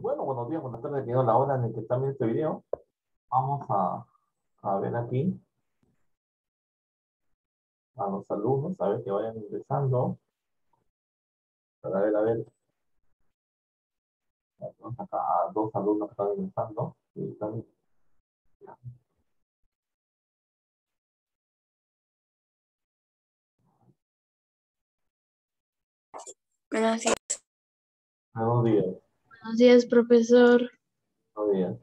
Bueno, buenos días, buenas tardes, llegó la hora en la que está viendo este video. Vamos a, a ver aquí a los alumnos, a ver que vayan ingresando. Para ver, a ver. Tenemos acá a dos alumnos que están ingresando. Y están- Buenos días. Buenos días, Buenos días, profesor. buenos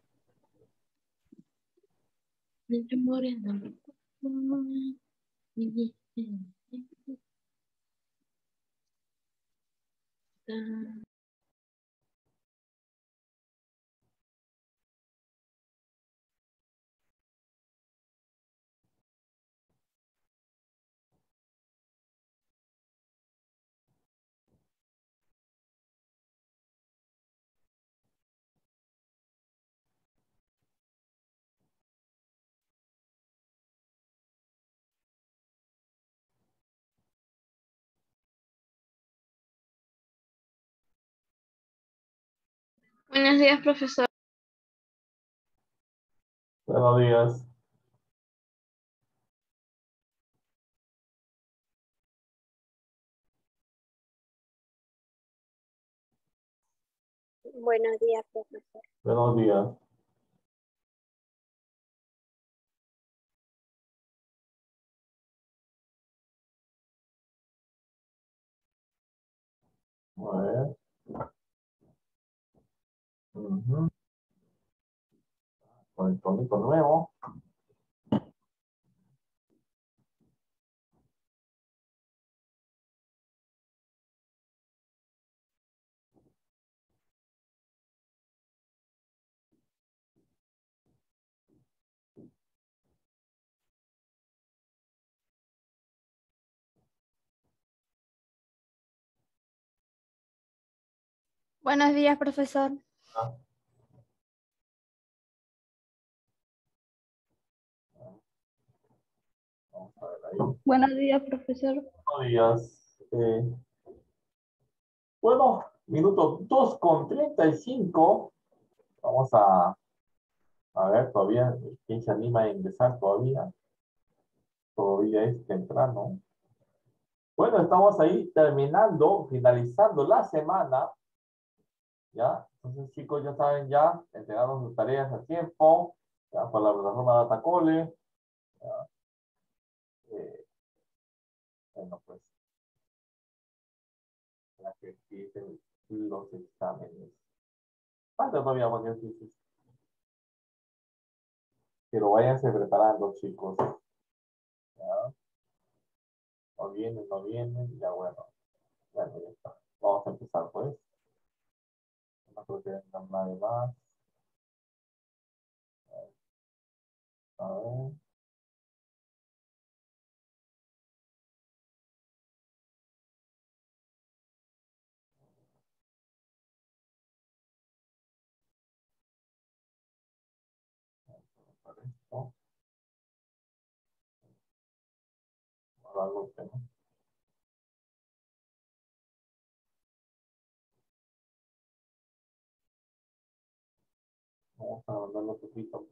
días. Buenos días, profesor. Buenos días. Buenos días, profesor. Buenos días. A ver. Ujú. Con el tonito nuevo. Buenos días, profesor. Buenos días, profesor. Buenos días. Eh, bueno, minuto 2 con 35. Vamos a, a ver todavía quién se anima a ingresar todavía. Todavía es temprano. Bueno, estamos ahí terminando, finalizando la semana. ¿Ya? Entonces, chicos, ya saben, ya entregaron sus tareas a tiempo. Ya, por la plataforma Datacole. Ya. Eh, bueno, pues. Para que empiecen los exámenes. Falta todavía porque sí, Pero váyanse preparando, chicos. ¿Ya? No vienen, no vienen, ya bueno. Bueno, ya está. Vamos a empezar, pues. No creo que venga nadie Vamos a mandarlo un poquito.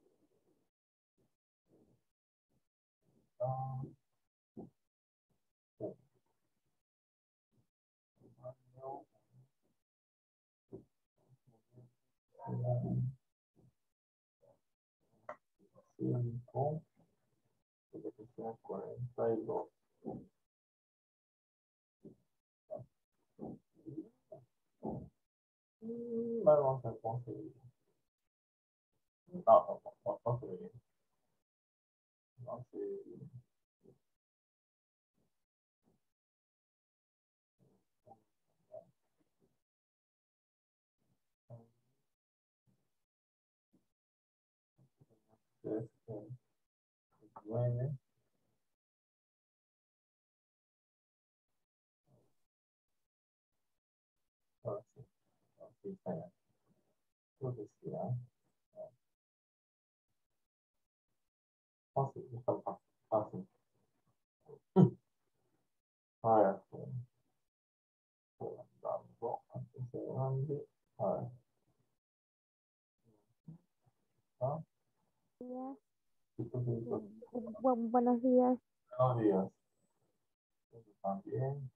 Cinco. Que sea cuarenta y dos. Mm, vamos a conseguir. No, no, no, no, no se ve bien. No se ve bien. Este, nueve. Ahora sí. Aquí está ya. Creo Fácil, está fácil. Mm. A ver. Este. A ver. ¿Ah? Días. Buenos días. Buenos días.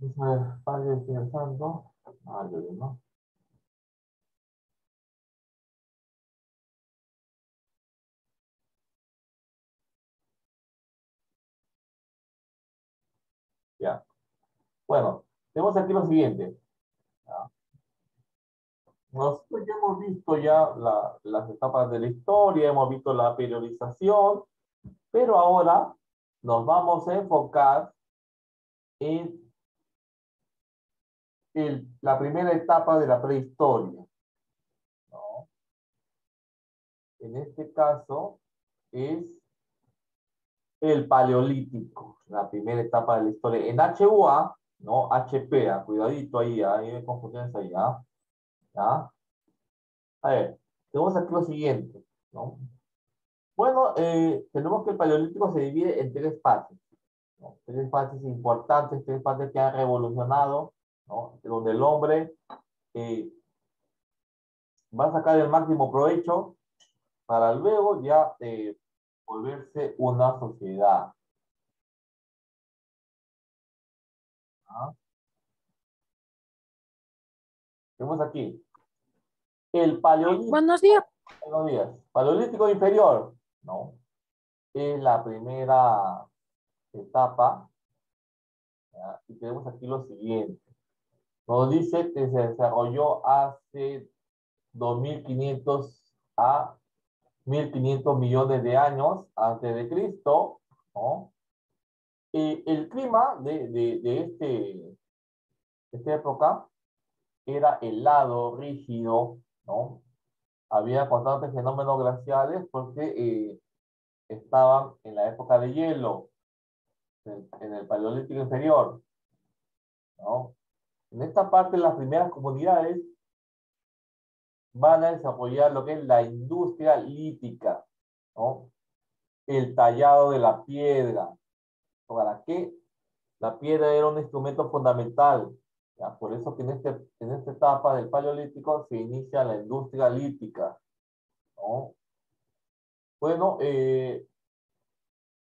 Entonces, padre yo digo, ¿no? Ya. Bueno, tenemos aquí lo siguiente. ¿ya? Nosotros ya hemos visto ya la- las etapas de la historia, hemos visto la periodización, pero ahora nos vamos a enfocar en la primera etapa de la prehistoria. ¿no? En este caso es el paleolítico, la primera etapa de la historia. En HUA, ¿no? HP, ah, cuidadito ahí, ah, ahí confusiones ahí, ¿ah? A ver, tenemos aquí lo siguiente, ¿no? Bueno, eh, tenemos que el paleolítico se divide en tres fases. Tres fases importantes, tres fases que han revolucionado, ¿no? Donde el hombre eh, va a sacar el máximo provecho para luego ya eh, volverse una sociedad. ¿Ah? Tenemos aquí el paleolítico. Buenos días. Buenos días. Paleolítico inferior, ¿no? Es la primera etapa. ¿ya? Y tenemos aquí lo siguiente. Nos dice que se desarrolló hace 2.500 a 1.500 millones de años antes de Cristo, ¿no? Y el clima de, de, este, esta época era helado, rígido, ¿no? Había constantes fenómenos glaciales porque eh, estaban en la época de hielo, en, en el Paleolítico inferior, ¿no? En esta parte, las primeras comunidades van a desarrollar lo que es la industria lítica, ¿no? El tallado de la piedra. ¿Para qué? La piedra era un instrumento fundamental. ¿ya? Por eso que en, este, en esta etapa del Paleolítico se inicia la industria lítica. ¿no? Bueno, eh,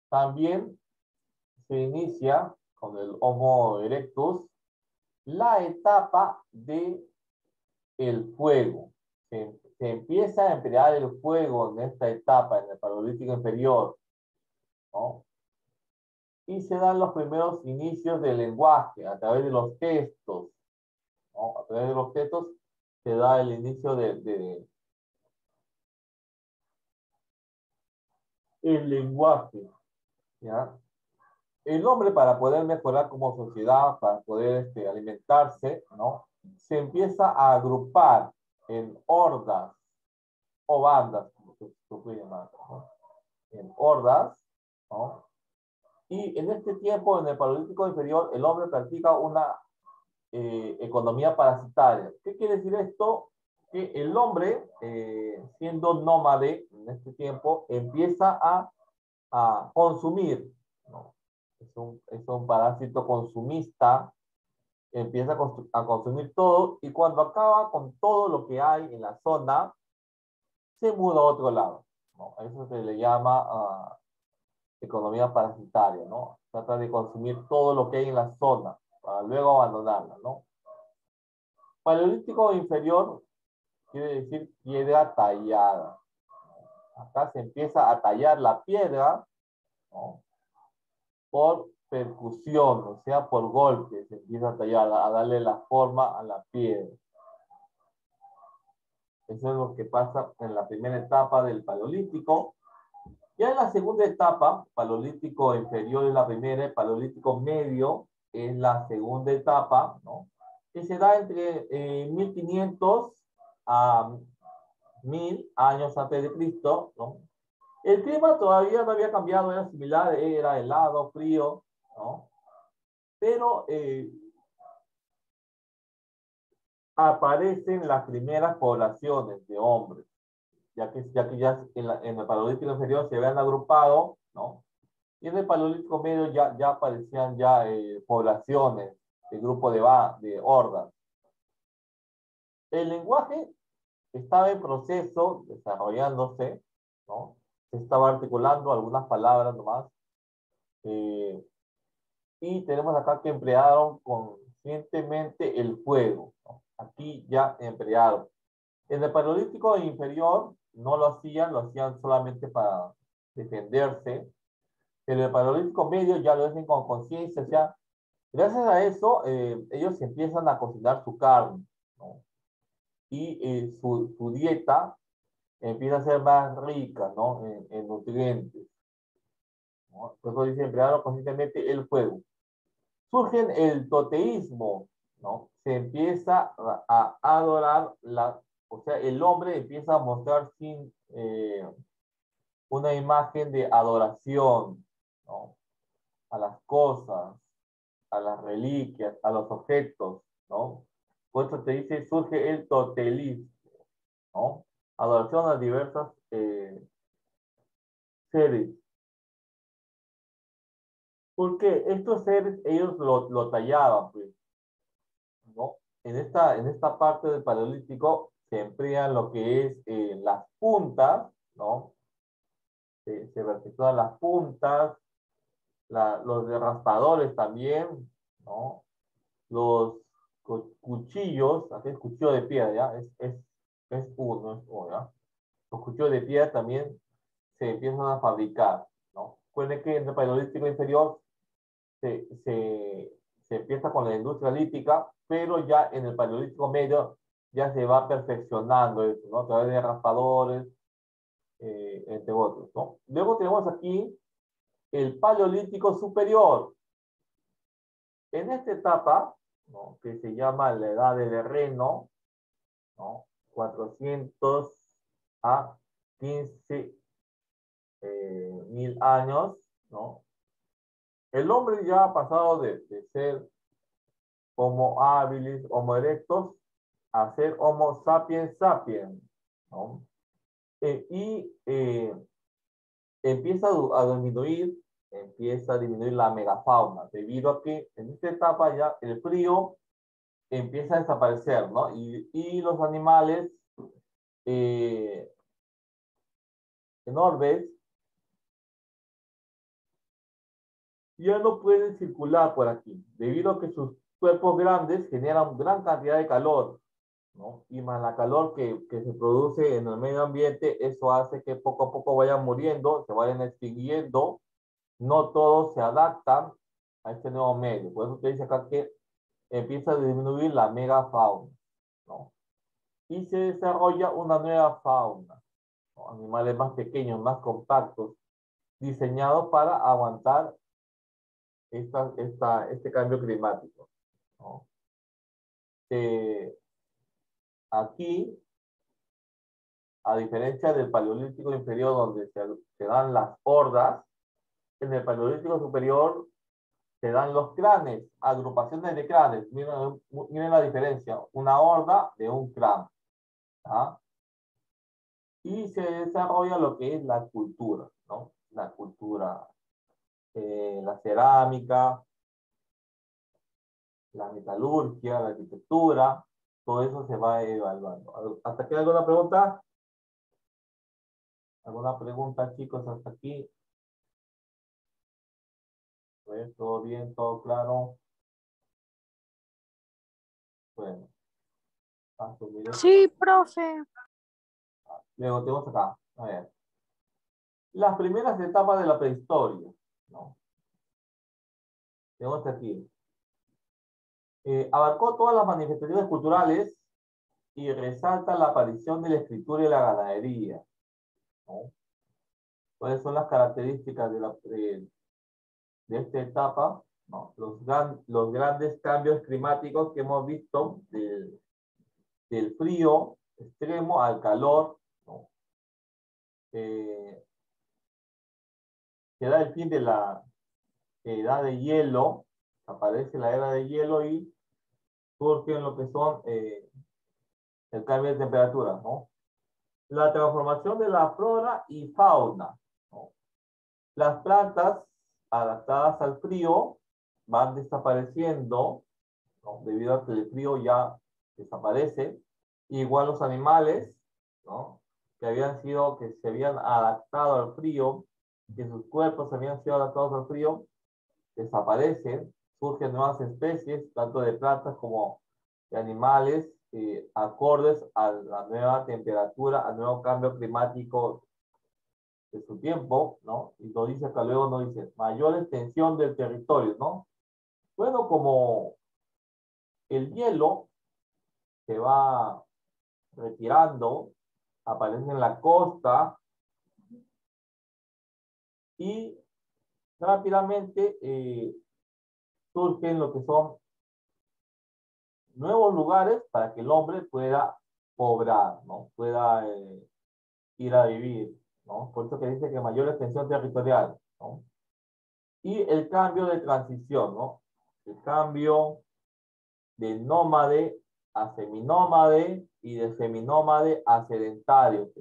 también se inicia con el Homo erectus la etapa de el fuego. Se, se empieza a emplear el fuego en esta etapa, en el Paleolítico inferior. ¿no? Y se dan los primeros inicios del lenguaje a través de los textos. ¿no? A través de los textos se da el inicio de, de el lenguaje. ¿ya? El hombre para poder mejorar como sociedad, para poder este, alimentarse, ¿no? se empieza a agrupar en hordas o bandas, como se, puede llamar, ¿no? en hordas, ¿no? y en este tiempo, en el Paleolítico inferior, el hombre practica una eh, economía parasitaria. ¿Qué quiere decir esto? Que el hombre, eh, siendo nómade en este tiempo, empieza a, a consumir, ¿no? Es, un, es un parásito consumista, empieza a, a consumir todo y cuando acaba con todo lo que hay en la zona, se muda a otro lado. ¿no? Eso se le llama ah, economía parasitaria, ¿no? Trata de consumir todo lo que hay en la zona para luego abandonarla, ¿no? Paleolítico inferior quiere decir piedra tallada. Acá se empieza a tallar la piedra, ¿no? Por percusión, o sea, por golpe, se empieza a tallar, a darle la forma a la piedra. Eso es lo que pasa en la primera etapa del Paleolítico. Ya en la segunda etapa, Paleolítico inferior es la primera, el Paleolítico medio es la segunda etapa, ¿no? Que se da entre eh, 1500 a 1000 años antes de Cristo, ¿no? El clima todavía no había cambiado, era similar, era helado, frío, ¿no? Pero eh, aparecen las primeras poblaciones de hombres, ya que ya, que ya en, la- en el Paleolítico inferior se habían agrupado, ¿no? Y en el Paleolítico Medio ya, ya aparecían ya eh, poblaciones, de grupo de, de hordas. El lenguaje estaba en proceso, desarrollándose, ¿no? Estaba articulando algunas palabras nomás. Eh, y tenemos acá que emplearon conscientemente el fuego. ¿no? Aquí ya emplearon. En el Paleolítico inferior no lo hacían, lo hacían solamente para defenderse. En el Paleolítico medio ya lo hacen con conciencia, o sea, gracias a eso eh, ellos empiezan a cocinar su carne, ¿no? Y eh, su, su dieta empieza a ser más rica, ¿no? En, en nutrientes. ¿no? Por eso dice emplearon conscientemente el fuego. Surge el toteísmo, ¿no? Se empieza a, adorar o sea, el hombre empieza a mostrar eh, una imagen de adoración, ¿no? A las cosas, a las reliquias, a los objetos, ¿no? Por eso te dice, surge el totelismo, ¿no? Adoración a diversas eh, seres. Porque estos seres, ellos lo, tallaban, pues, ¿no? En esta, en esta parte del paleolítico se emplean lo que es eh, las puntas, ¿no? Se, se vertebran las puntas, los raspadores también, ¿no? Los cu- cuchillos, aquí es cuchillo de piedra, ¿ya? Es, es uno, es uno, ¿ya? Los cuchillos de piedra también se empiezan a fabricar, ¿no? Recuerden que en el paleolítico inferior se, se, se empieza con la industria lítica, pero ya en el paleolítico medio ya se va perfeccionando eso, ¿no? A través de raspadores, eh, entre otros, ¿no? Luego tenemos aquí el paleolítico superior. En esta etapa, ¿no? que se llama la edad del herreno, ¿no? 400 a 15 eh, mil años, ¿no? El hombre ya ha pasado de, de ser Homo habilis, Homo erectus, a ser Homo sapiens sapiens, ¿no? Eh, y eh, empieza a, a disminuir, empieza a disminuir la megafauna, debido a que en esta etapa ya el frío empieza a desaparecer, ¿no? Y, y los animales eh, enormes ya no pueden circular por aquí, debido a que sus cuerpos grandes generan gran cantidad de calor, ¿no? Y más la calor que, que se produce en el medio ambiente, eso hace que poco a poco vayan muriendo, se vayan extinguiendo, no todos se adaptan a este nuevo medio. Por eso te dice acá que empieza a disminuir la megafauna, ¿no? Y se desarrolla una nueva fauna, ¿no? animales más pequeños, más compactos, diseñados para aguantar esta, esta, este cambio climático. ¿no? Eh, aquí, a diferencia del paleolítico inferior donde se, se dan las hordas, en el paleolítico superior se dan los cranes, agrupaciones de cranes. Miren, miren la diferencia, una horda de un crán. ¿ah? Y se desarrolla lo que es la cultura, ¿no? La cultura, eh, la cerámica, la metalurgia, la arquitectura, todo eso se va evaluando. ¿Hasta aquí alguna pregunta? ¿Alguna pregunta, chicos, hasta aquí? Pues, ¿Todo bien? ¿Todo claro? Bueno. Paso directo. Sí, profe. Luego tenemos acá, a ver. Las primeras etapas de la prehistoria, ¿no? Tenemos aquí. Eh, abarcó todas las manifestaciones culturales y resalta la aparición de la escritura y la ganadería, ¿no? ¿Cuáles son las características de, la, de, de esta etapa? ¿no? Los, gran, los grandes cambios climáticos que hemos visto del, del frío extremo al calor, ¿no? Eh, el fin de la edad de hielo, aparece la era de hielo y surgen lo que son eh, el cambio de temperatura, ¿no? La transformación de la flora y fauna, ¿no? Las plantas adaptadas al frío van desapareciendo, debido a que el frío ya desaparece. Igual los animales, que habían sido, que se habían adaptado al frío, que sus cuerpos habían sido adaptados al frío, desaparecen, surgen nuevas especies, tanto de plantas como de animales, eh, acordes a la nueva temperatura, al nuevo cambio climático de su tiempo, ¿no? Y nos dice acá luego, nos dice, mayor extensión del territorio, ¿no? Bueno, como el hielo se va retirando, aparece en la costa y rápidamente eh, surgen lo que son nuevos lugares para que el hombre pueda pobrar, ¿no? Pueda eh, ir a vivir, ¿no? Por eso que dice que mayor extensión territorial, ¿no? Y el cambio de transición, ¿no? El cambio de nómade a seminómade y de seminómade a sedentario,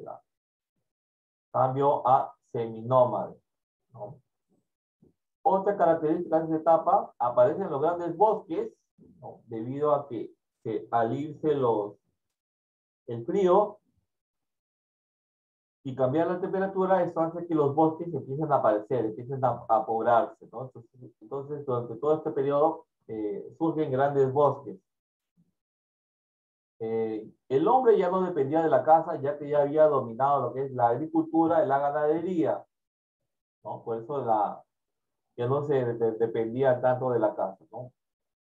Cambio a seminómade, ¿no? Otra característica de esta etapa, aparecen los grandes bosques, debido a que, al irse los, el frío y cambiar la temperatura, eso hace que los bosques empiecen a aparecer, empiecen a, poblarse. Entonces, durante todo este periodo eh, surgen grandes bosques. Eh, el hombre ya no dependía de la casa, ya que ya había dominado lo que es la agricultura y la ganadería. ¿no? Por eso la, ya no se dependía tanto de la casa. ¿no?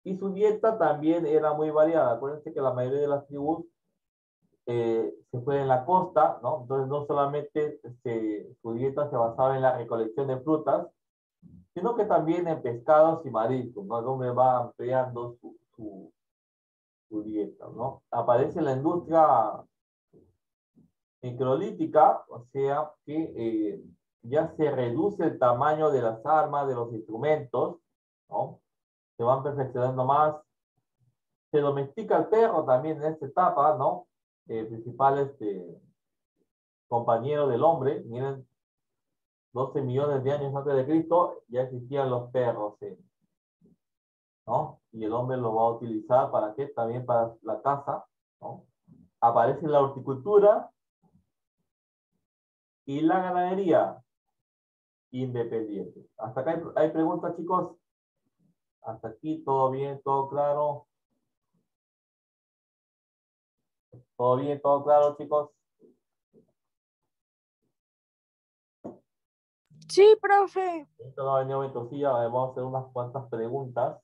Y su dieta también era muy variada. Acuérdense que la mayoría de las tribus eh, se fue en la costa, ¿no? Entonces no solamente este, su dieta se basaba en la recolección de frutas, sino que también en pescados y mariscos, ¿no? Donde va ampliando su, su, su dieta, ¿no? Aparece la industria microlítica, o sea que eh, ya se reduce el tamaño de las armas, de los instrumentos, ¿no? se van perfeccionando más. Se domestica el perro también en esta etapa, ¿no? Eh, principal este, compañero del hombre. Miren, 12 millones de años antes de Cristo ya existían los perros, ¿no? Y el hombre lo va a utilizar para qué? También para la caza, ¿no? Aparece la horticultura y la ganadería independiente. Hasta acá hay, hay preguntas, chicos. Hasta aquí, todo bien, todo claro. ¿Todo bien, todo claro, chicos? Sí, profe. Esto no ha venido vamos a hacer unas cuantas preguntas.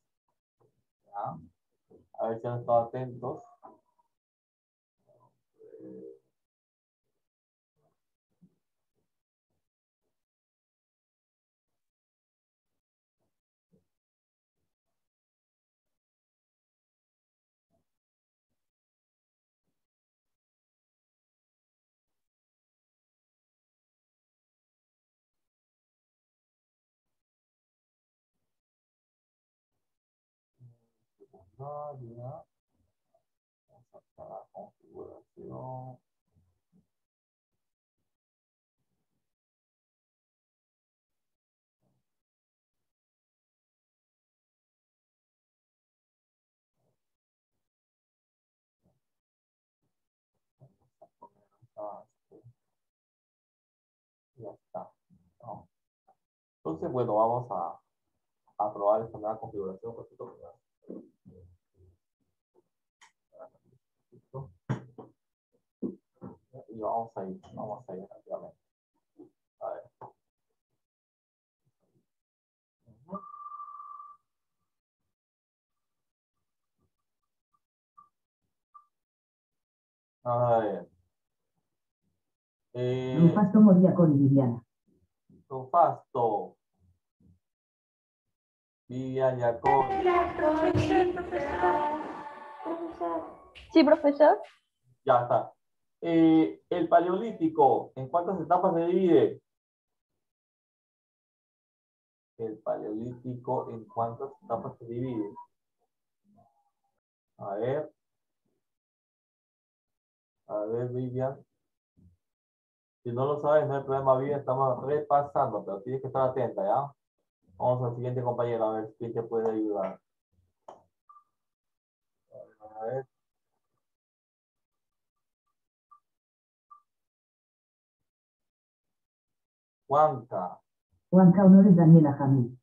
A ver si han estado atentos. Vamos a la configuración. Ya está. Entonces, bueno, vamos a, a probar esta nueva configuración. Y vamos a ir, vamos a ir rápidamente. A ver. A ver. Eh, Rufasto moría con Viviana. Rufasto. Vivian Jacob. Sí, profesor. Ya está. Eh, el paleolítico, ¿en cuántas etapas se divide? El paleolítico, ¿en cuántas etapas se divide? A ver. A ver, Vivian. Si no lo sabes, no hay problema, Vivian. Estamos repasando, pero tienes que estar atenta, ¿ya? Vamos al siguiente compañero, a ver quién te puede ayudar. A ver. Juanca, Juanca Honores Daniela Jamil.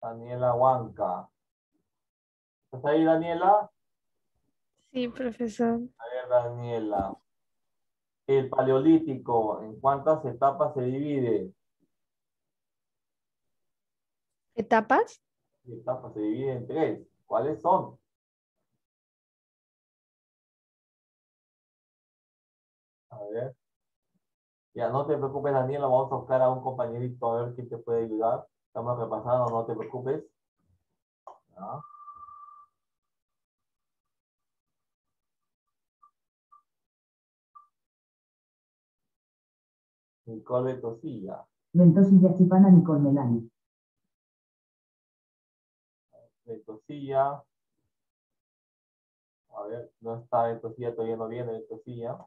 Daniela Huanca. ¿Estás ahí, Daniela? Sí, profesor. A ver, Daniela. El paleolítico, ¿en cuántas etapas se divide? ¿Etapas? Etapas se divide en tres. ¿Cuáles son? A ver. Ya, no te preocupes, Daniela. Vamos a buscar a un compañerito a ver quién te puede ayudar. Estamos repasando, no te preocupes. Ya. Nicole Betosilla. Ventosilla Chipana Nicole Melani. Betosilla. A ver, no está Betosilla, todavía no viene Betosilla.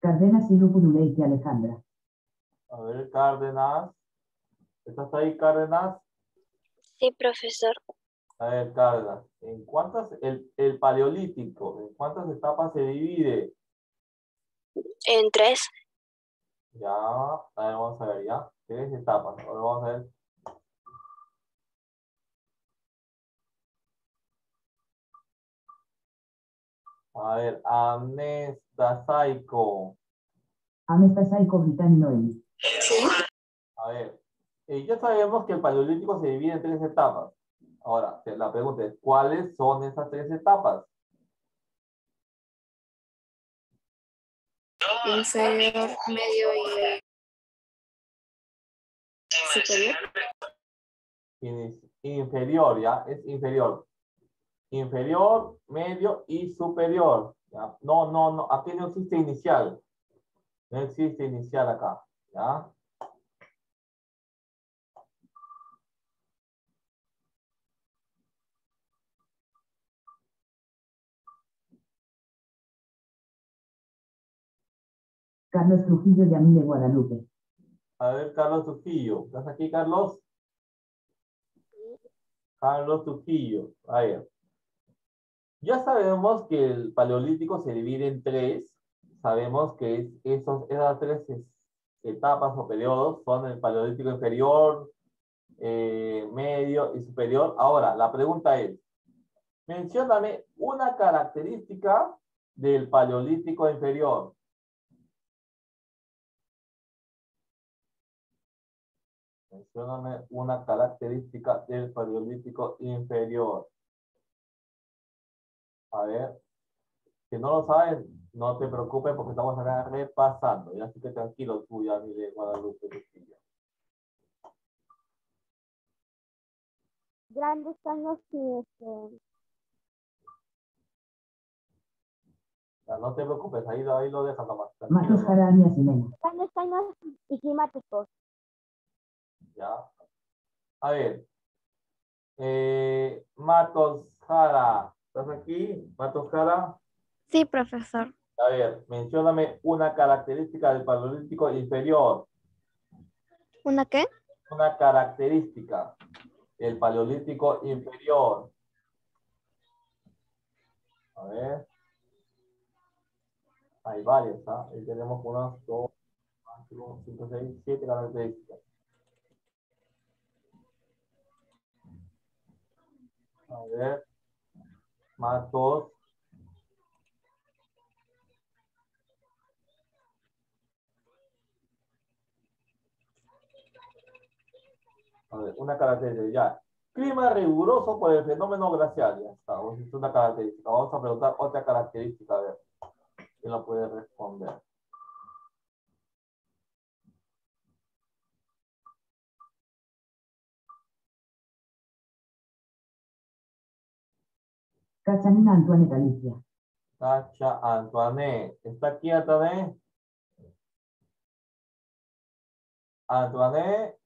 Cardenas Irupu Dureiti Alejandra. A ver, Cárdenas. ¿Estás ahí, Cárdenas? Sí, profesor. A ver, Cárdenas. ¿En cuántas, el, el paleolítico, en cuántas etapas se divide? En tres. Ya, a ver, vamos a ver, ya. Tres etapas. Ahora vamos a ver. A ver, Amnestasaico. Amesta Saiko Britani Noemi. A ver, eh, ya sabemos que el paleolítico se divide en tres etapas. Ahora, la pregunta es, ¿cuáles son esas tres etapas? Inferior, medio y superior. Inferior, ¿ya? Es inferior. Inferior, medio y superior. ¿ya? No, no, no. Aquí no existe inicial. No existe inicial acá. ¿Ya? Carlos Trujillo Yamile Guadalupe. A ver, Carlos Trujillo. ¿Estás aquí, Carlos? Carlos Trujillo. A ver. Ya sabemos que el paleolítico se divide en tres. Sabemos que es- esos, esas tres es- etapas o periodos son el paleolítico inferior, eh, medio y superior. Ahora, la pregunta es, mencióname una característica del paleolítico inferior. Mencióname una característica del paleolítico inferior. A ver, si no lo saben, no te preocupes porque estamos acá repasando. Ya así que tranquilo tú, ya ni de Guadalupe Trujillo. Grandes caños y este, no te preocupes, ahí, lo- ahí lo dejas nomás. ¿no? Jara Arias Jimena. grandes caños y climáticos. Ya. A ver. Eh, Matos Jara. ¿Estás aquí? Matos Jara. Sí, profesor. A ver, mencióname una característica del paleolítico inferior. ¿Una qué? Una característica del paleolítico inferior. A ver. Hay varias, ¿ah? Ahí tenemos unas, dos, cuatro, cinco, seis, siete características. A ver. Matos. A ver, una característica, ya. Clima riguroso por el fenómeno glacial, ya está. Es una característica. Vamos a preguntar otra característica, a ver. ¿Quién la puede responder? Cachanina Antoine Galicia. Cacha Antoine. ¿Está aquí Antoine? Antoine.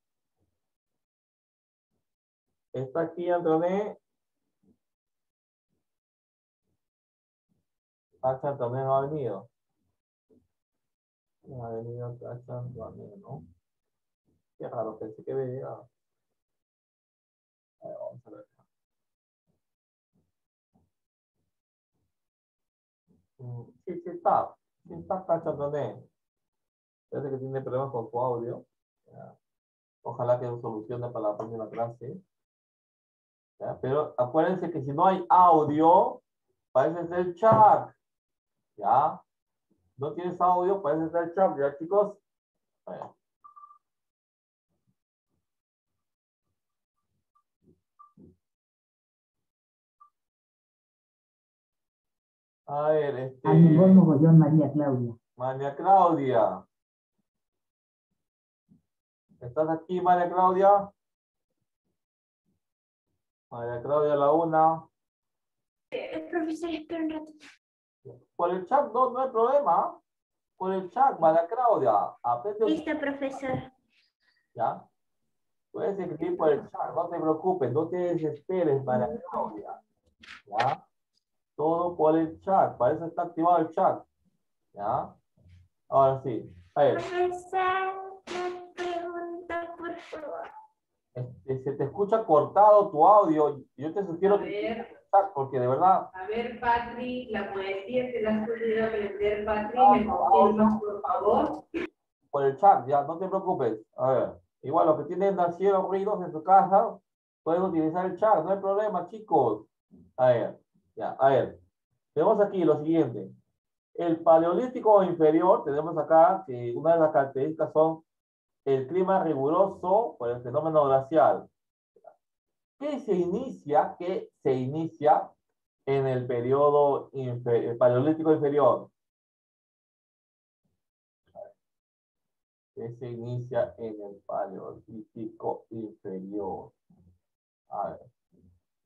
¿Está aquí Antoné? Tacha Antoné no ha venido. No ha venido Tacha Antoné, ¿no? Qué raro, pensé que venía. A ver, vamos a ver. Sí, sí está. Sí está Tacha Antoné. Parece que tiene problemas con su audio. Ya. Ojalá que lo solucione para la próxima clase. ¿Ya? Pero acuérdense que si no hay audio, parece ser chat. ¿Ya? No tienes audio, parece ser chat. ¿Ya, chicos? Bueno. A ver, este. Almigón Mogollón María Claudia. María Claudia. ¿Estás aquí, María Claudia? María Claudia, la una. profesor, espera un rato. Por el chat, no, no hay problema. Por el chat, María Claudia. Aprende Listo, profesor. ¿Ya? Puedes escribir por el chat, no te preocupes, no te desesperes, María Claudia. ¿Ya? Todo por el chat, para eso está activado el chat. ¿Ya? Ahora sí. A ver, Profesor, una pregunta, por favor. este, se te escucha cortado tu audio. Yo te sugiero que porque de verdad, A ver, Patri, la poesía te la has podido aprender, Patri. ¿Me confirmas, por favor? por el chat, ya, no te preocupes. A ver, igual los que tienen ciertos ruidos en su casa, pueden utilizar el chat, no hay problema, chicos. A ver, ya, a ver. Tenemos aquí lo siguiente. El paleolítico inferior, tenemos acá que una de las características son el clima riguroso por el fenómeno glacial. ¿Qué se inicia? ¿Qué se inicia en el periodo infe- el paleolítico inferior? que se inicia en el paleolítico inferior. A ver,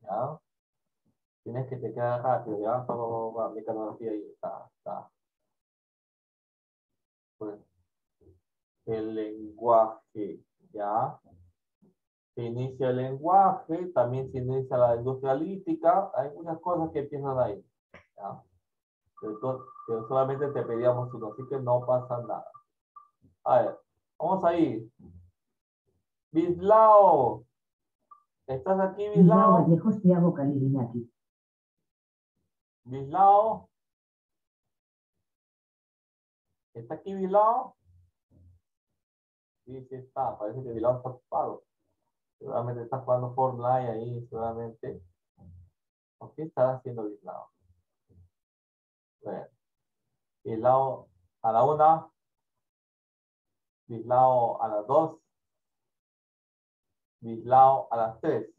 ¿ya? Tienes que te quedar rápido, ¿ya? Va, va, va, va, mecanografía ahí, está, está. Pues, el lenguaje, ¿ya? Se inicia el lenguaje, también se inicia la industria lítica, hay muchas cosas que empiezan ahí, ¿ya? Pero solamente te pedíamos uno, así que no pasa nada. A ver, vamos ahí. Bislao. ¿Estás aquí, Bilbao Bislao? Vallejos Tiago Caliriñaki. Bislao. ¿Está aquí Bislao? Sí, sí está. Parece que Bislao está ocupado. Seguramente está jugando Fortnite ahí, seguramente. ¿O qué estará haciendo Bislao? Bueno. A la una. Bislao a las dos. Bislao a las tres.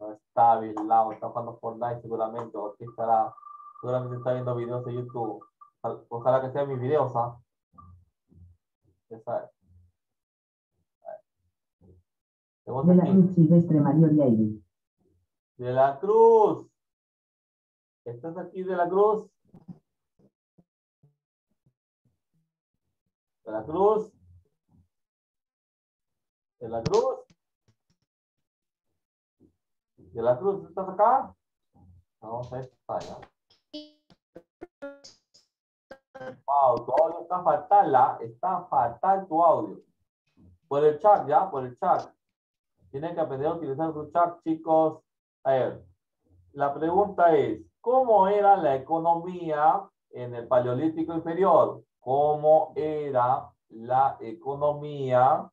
No está Bislao, está jugando Fortnite seguramente, o aquí estará, seguramente está viendo videos de YouTube. Ojalá- que sean mis videos, ¿ah? Ya sabes. De la Cruz Silvestre María Aire. De la Cruz. ¿Estás aquí de la Cruz? De la Cruz. De la Cruz. De la Cruz, ¿estás acá? Vamos a está ya. Wow, tu audio está fatal, ¿ah? Está fatal tu audio. Por el chat, ¿ya? Por el chat. Tienen que aprender a utilizar su chat, chicos. A ver, la pregunta es, ¿cómo era la economía en el Paleolítico inferior? ¿Cómo era la economía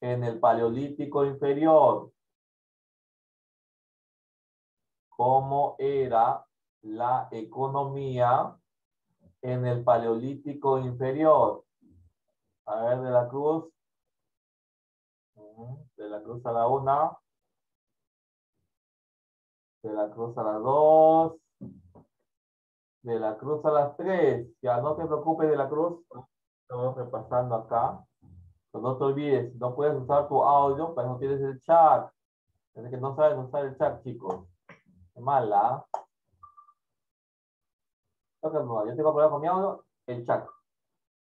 en el Paleolítico inferior? ¿Cómo era la economía en el Paleolítico inferior? A ver, de la Cruz. De la Cruz a la una. De la Cruz a las dos. De la Cruz a las tres. Ya no te preocupes de la Cruz. Estamos repasando acá. No te olvides, no puedes usar tu audio, pero no tienes el chat. Es que no sabes usar el chat, chicos. Mala. Que Yo tengo problema con mi audio, el chat.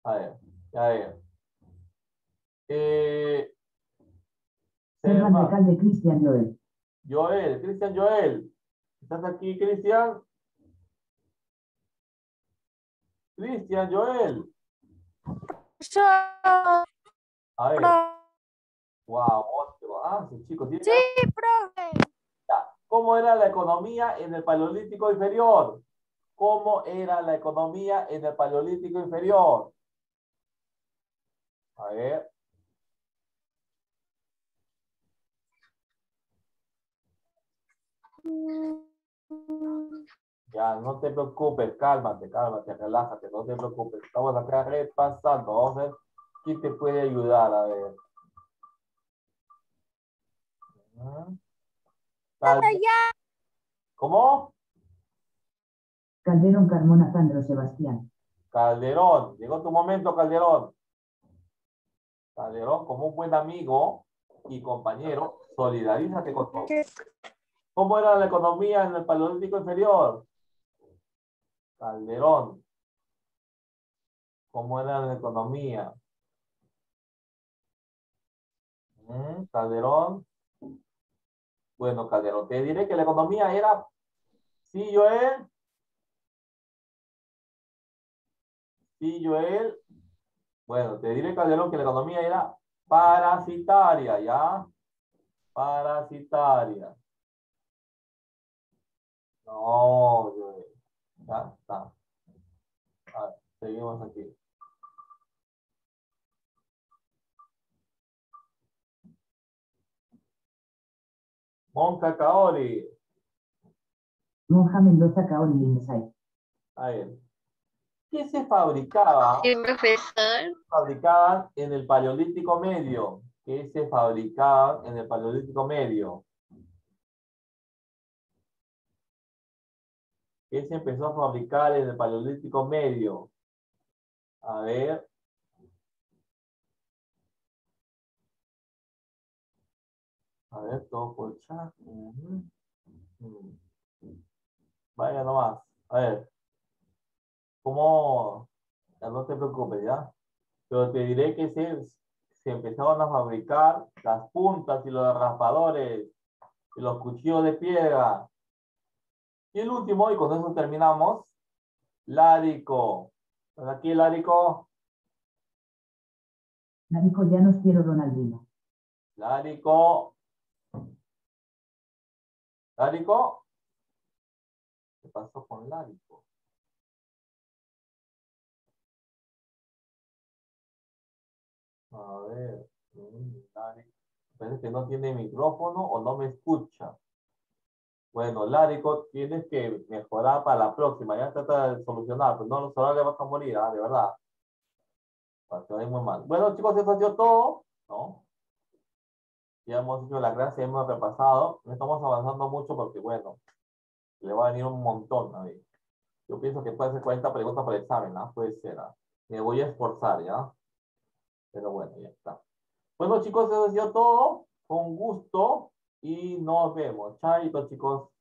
A ver, a ver. Eh, alcalde Cristian Joel. Joel, Cristian Joel. ¿Estás aquí, Cristian? Cristian Joel. Yo, A ver. Wow. Ah, chicos. ¿tiene- Sí, profe. ¿Cómo era la economía en el Paleolítico Inferior? ¿Cómo era la economía en el Paleolítico Inferior? A ver. Ya, no te preocupes, cálmate, cálmate, relájate, no te preocupes. Estamos acá repasando. Vamos a ver quién te puede ayudar. A ver. Ujú. Cal- Ya, ¿Cómo? Calderón Carmona Sandro Sebastián. Calderón, llegó tu momento, Calderón. Calderón, como un buen amigo y compañero, solidarízate con todos. ¿Cómo era la economía en el Paleolítico Inferior? Calderón. ¿Cómo era la economía? Mm, Calderón. Bueno, Calderón, te diré que la economía era, sí, Joel. Sí, Joel. Bueno, te diré, Calderón, que la economía era parasitaria, ¿ya? Parasitaria. No, Joel. Ya está. Seguimos aquí. Monca Kaori. Monja Mendoza Kaori Lindesay. A ver. ¿Qué se fabricaba? Sí, profesor. fabricaban en el Paleolítico Medio? ¿Qué se fabricaban en el Paleolítico Medio? ¿Qué se empezó a fabricar en el Paleolítico Medio? A ver. A ver, todo por chat. Ujú. Mm. Vaya nomás. A ver. ¿Cómo? Ya no te preocupes, ¿ya? Pero te diré que se, se empezaron a fabricar las puntas y los raspadores y los cuchillos de piedra. Y el último, y con eso terminamos, Lárico. ¿Estás aquí, Lárico? Narico Llanos Quiero Ronaldino. Lárico. Lárico. ¿Qué pasó con Lárico? A ver. mm, Lárico. Parece que no tiene micrófono o no me escucha. Bueno, Lárico, tienes que mejorar para la próxima. Ya trata de solucionar, pero no, los le vas a morir, ah, de verdad. Muy mal. Bueno, chicos, eso ha sido todo, ¿no? Ya hemos hecho la clase, hemos repasado. No estamos avanzando mucho porque, bueno, le va a venir un montón a mí. Yo pienso que puede ser 40 preguntas para el examen, ¿ah? Puede ser, ¿ah? Me voy a esforzar, ¿ya? Pero bueno, ya está. Bueno, chicos, eso ha sido todo. Con gusto. Y nos vemos. Chaito, chicos.